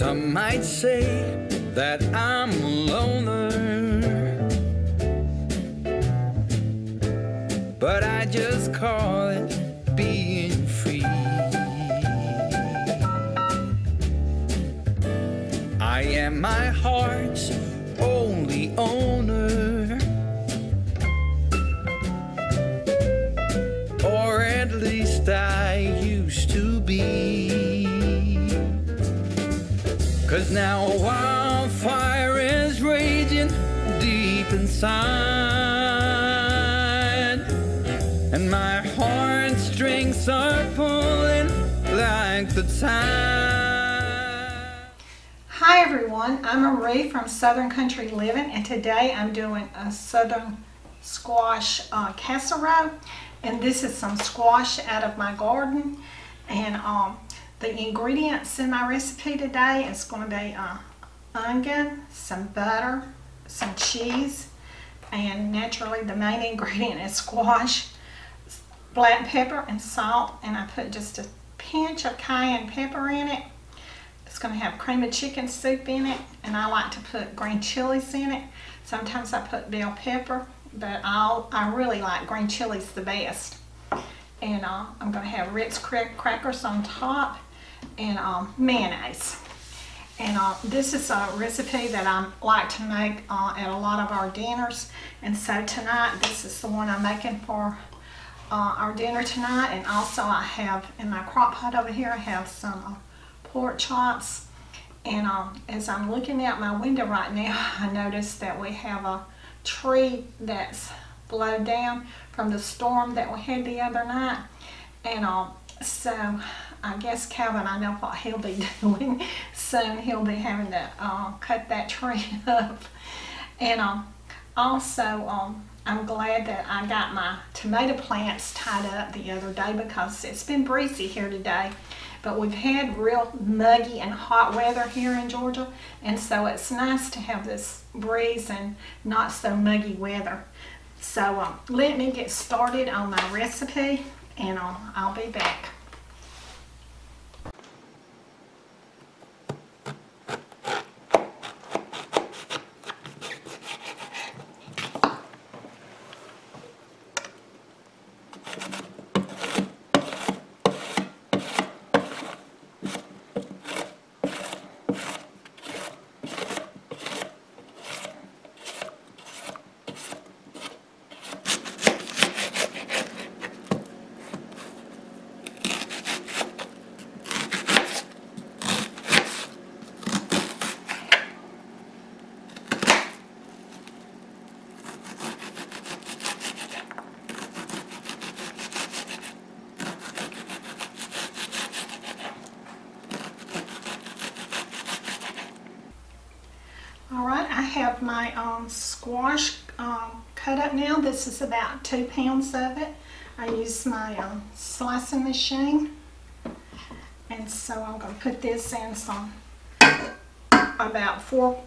Some might say that I'm a loner, but I just call it being free. I am my heart's Cause now a wildfire is raging deep inside, and my heartstrings are pulling like the tide. Hi everyone, I'm Marie from Southern Country Living and today I'm doing a Southern squash uh, casserole. And this is some squash out of my garden. And um, the ingredients in my recipe today is going to be uh, onion, some butter, some cheese and naturally the main ingredient is squash, black pepper and salt and I put just a pinch of cayenne pepper in it it's going to have cream of chicken soup in it, and I like to put green chilies in it. Sometimes I put bell pepper, but I'll, I really like green chilies the best. And uh, I'm going to have Ritz crack crackers on top and um, mayonnaise. And uh, this is a recipe that I like to make uh, at a lot of our dinners. And so tonight, this is the one I'm making for uh, our dinner tonight. And also I have, in my crock pot over here, I have some uh, pork chops. And um, as I'm looking out my window right now, I noticed that we have a tree that's blown down from the storm that we had the other night. And um, so I guess Calvin, I know what he'll be doing soon. He'll be having to uh, cut that tree up. And um, also, um, I'm glad that I got my tomato plants tied up the other day because it's been breezy here today. But we've had real muggy and hot weather here in Georgia, and so it's nice to have this breeze and not so muggy weather. So um, let me get started on my recipe, and I'll, I'll be back. All right, I have my um, squash um, cut up now. This is about two pounds of it. I use my um, slicing machine. And so I'm going to put this in some, about four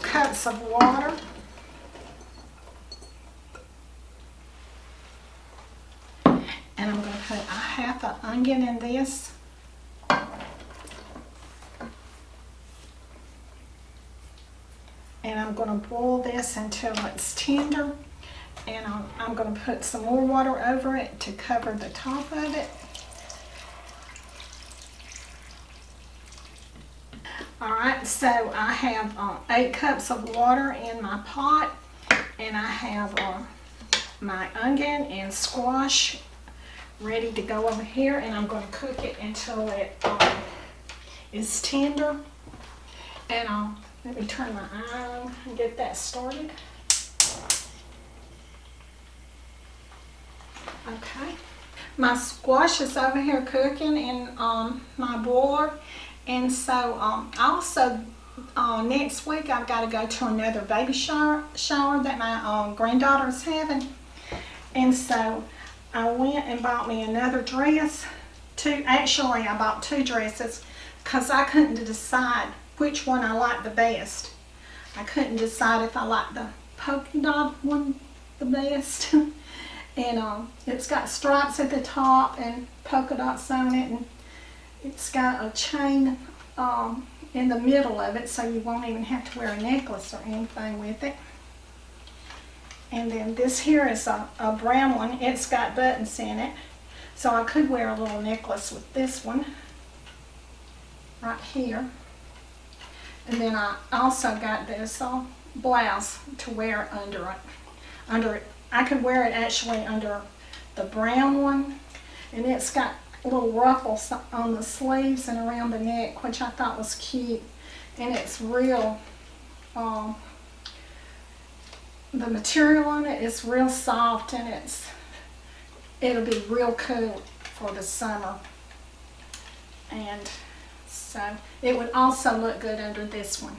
cups of water. And I'm going to put a half an onion in this. And I'm going to boil this until it's tender and I'm, I'm going to put some more water over it to cover the top of it. Alright, so I have uh, 8 cups of water in my pot and I have uh, my onion and squash ready to go over here and I'm going to cook it until it um, is tender and I'll let me turn my iron and get that started. Okay. My squash is over here cooking in um, my boiler. And so um, also uh, next week I've got to go to another baby shower, shower that my um, granddaughter is having. And so I went and bought me another dress. Two, actually I bought two dresses because I couldn't decide which one I like the best. I couldn't decide if I like the polka dot one the best. and um, it's got stripes at the top and polka dots on it. And it's got a chain um, in the middle of it so you won't even have to wear a necklace or anything with it. And then this here is a, a brown one. It's got buttons in it. So I could wear a little necklace with this one right here. And then I also got this uh, blouse to wear under it. Under it. I could wear it actually under the brown one. And it's got little ruffles on the sleeves and around the neck, which I thought was cute. And it's real, um, the material on it is real soft and it's, it'll be real cool for the summer. And so it would also look good under this one.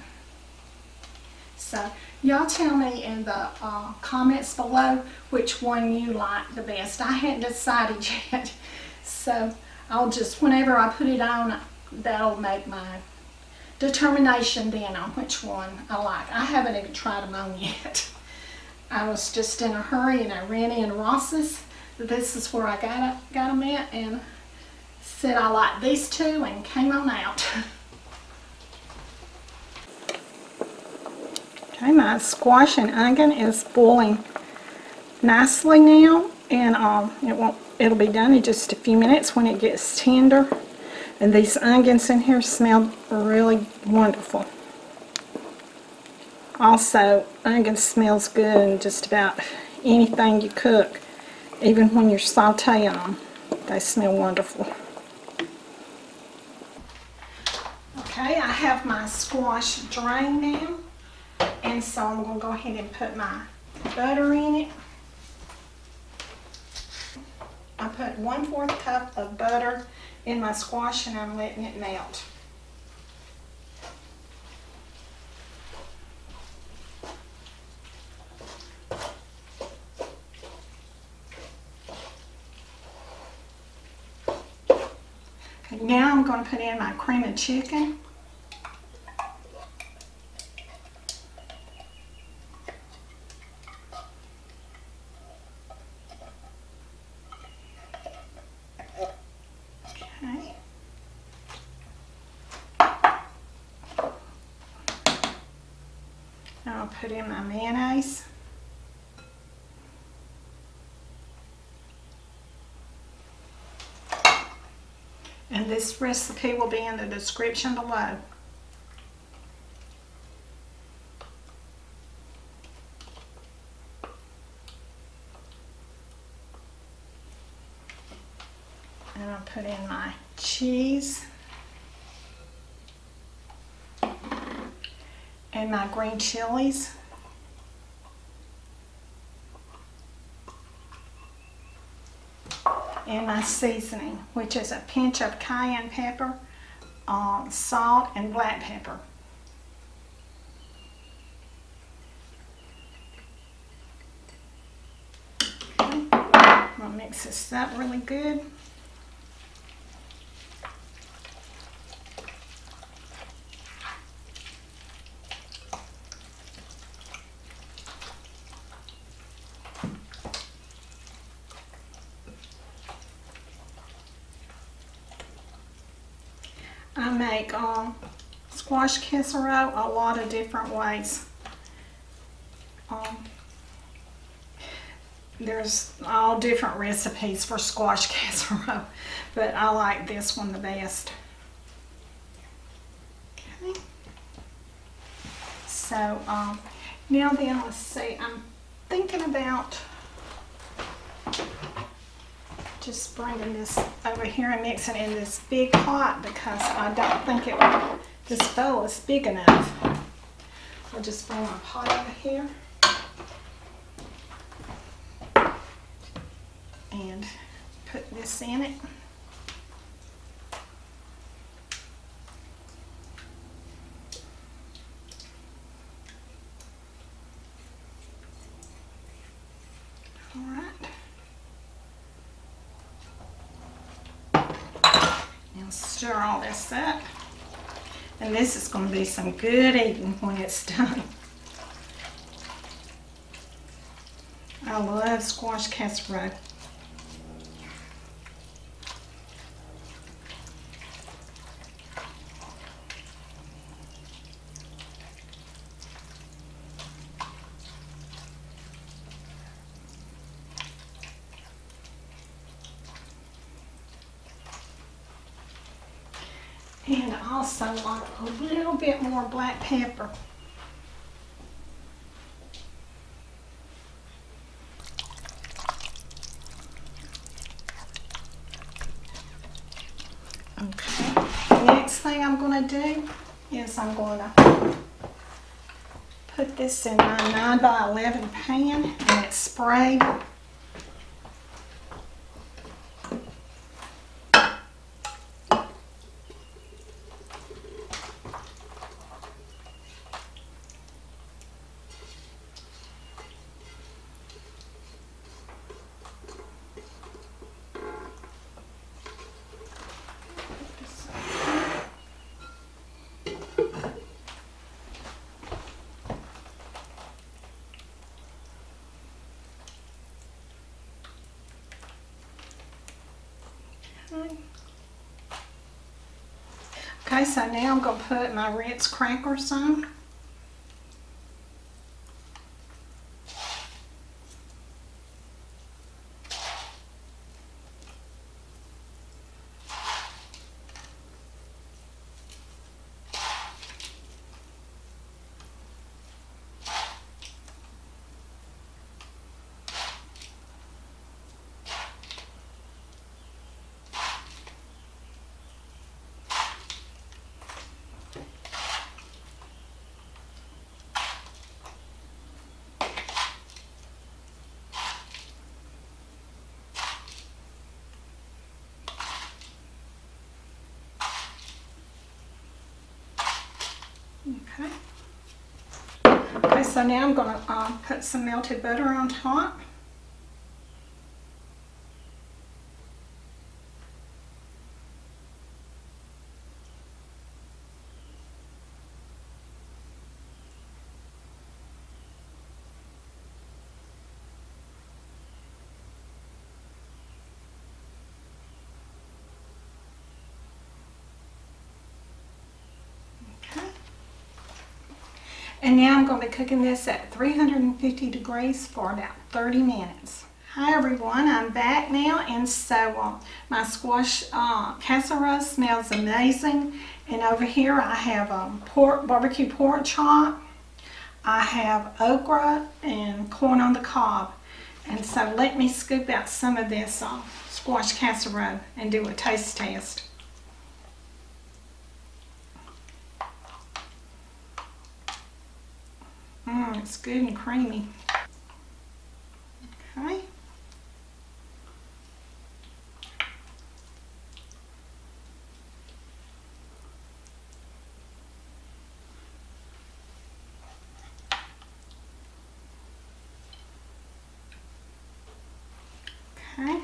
So y'all tell me in the uh, comments below which one you like the best. I hadn't decided yet. So I'll just, whenever I put it on, that'll make my determination then on which one I like. I haven't even tried them on yet. I was just in a hurry and I ran in Ross's. This is where I got, got them at and said I like these two and came on out. okay, my squash and onion is boiling nicely now and um, it won't it'll be done in just a few minutes when it gets tender. And these onions in here smell really wonderful. Also onion smells good in just about anything you cook even when you're sauteing them they smell wonderful okay I have my squash drained now and so I'm going to go ahead and put my butter in it I put one fourth cup of butter in my squash and I'm letting it melt. Now I'm going to put in my cream of chicken. Put in my mayonnaise. And this recipe will be in the description below. And I'll put in my cheese. And my green chilies. And my seasoning, which is a pinch of cayenne pepper, uh, salt, and black pepper. I'm to mix this up really good. I make um, squash casserole a lot of different ways. Um, there's all different recipes for squash casserole, but I like this one the best. Okay. So um, now then, let's see, I'm thinking about just bringing this over here and mixing in this big pot because I don't think it this bowl is big enough. I'll just bring my pot over here. And put this in it. All right. Stir all this up. And this is going to be some good eating when it's done. I love squash casserole. Also like a little bit more black pepper. Okay, next thing I'm going to do is I'm going to put this in my 9 by 11 pan and it's sprayed Okay, so now I'm going to put my Ritz crackers on. Okay. Okay, so now I'm going to uh, put some melted butter on top. Okay. And now I'm going to be cooking this at 350 degrees for about 30 minutes. Hi everyone, I'm back now and so uh, my squash uh, casserole smells amazing and over here I have um, pork, barbecue pork chop, I have okra and corn on the cob and so let me scoop out some of this uh, squash casserole and do a taste test. Mmm, it's good and creamy. Okay. Okay.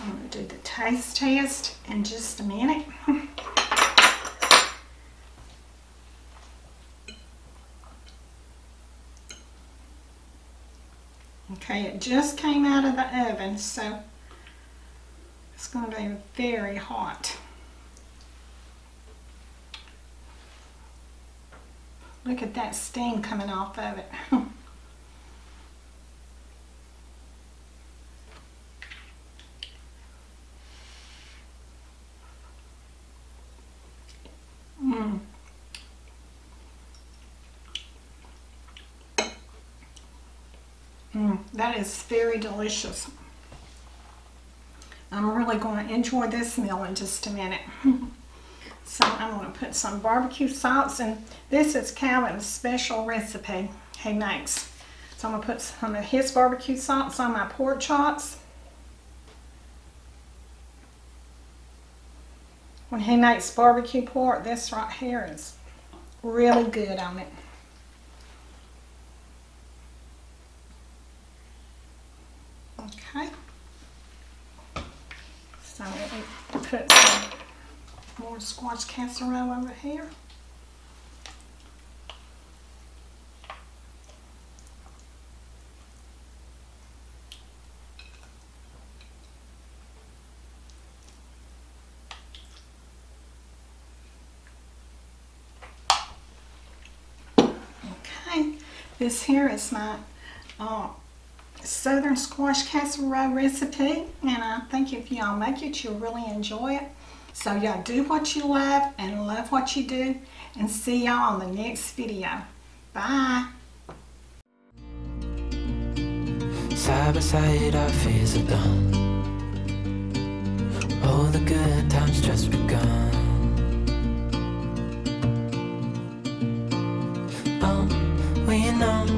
I'm going to do the taste test in just a minute. It just came out of the oven, so it's going to be very hot. Look at that steam coming off of it. that is very delicious. I'm really going to enjoy this meal in just a minute. so I'm going to put some barbecue sauce and this is Calvin's special recipe he makes. So I'm going to put some of his barbecue sauce on my pork chops. When he makes barbecue pork, this right here is really good on it. Okay. So we put some more squash casserole over here. Okay, this here is my uh, southern squash casserole recipe and I think if y'all make it you'll really enjoy it. So y'all do what you love and love what you do and see y'all on the next video. Bye. Side by side our fears are done All the good times just begun Oh, we know